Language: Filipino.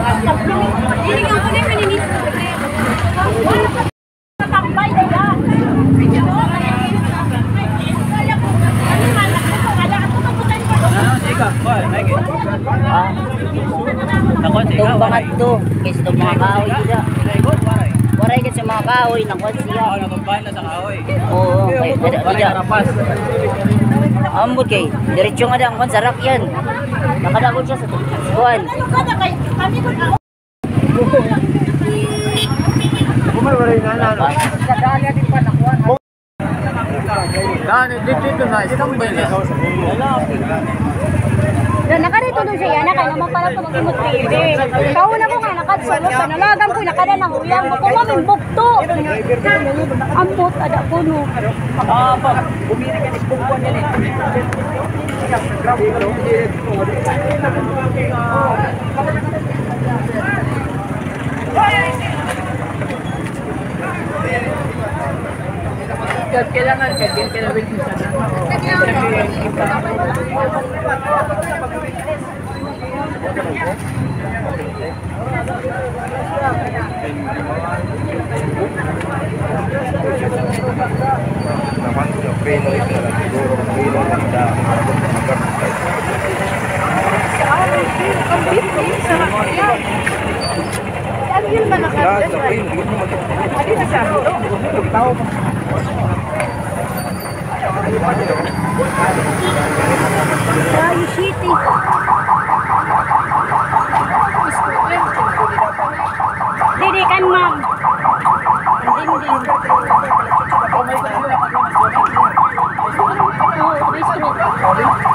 Binigyan ko na yung malinis. Tambay na to. Kasi mga kahoy sila. Waray ka sa mga kahoy. Nakuha siya. Oo. Kay, ada, ada. Ambot kay. Diretso nga dang kwan. Sarap yan. Nakadagod siya sa kuwan. Dan nakarito doon siya, na kaya naman pala ito magsimot TV. Kauna ko nga nakadsulot, panalagan ko, nakada ng uyang ko, kumamin bukto. Ampot, ada ko no. Kailangan, kailangan witness na naman yung pinoy na siguro ang pinoy na hindi ang harapon ng mga Lahat sa pinoy, hindi mo matapos. Adi na sa ako. Tao mo. Ang dingding. Oo,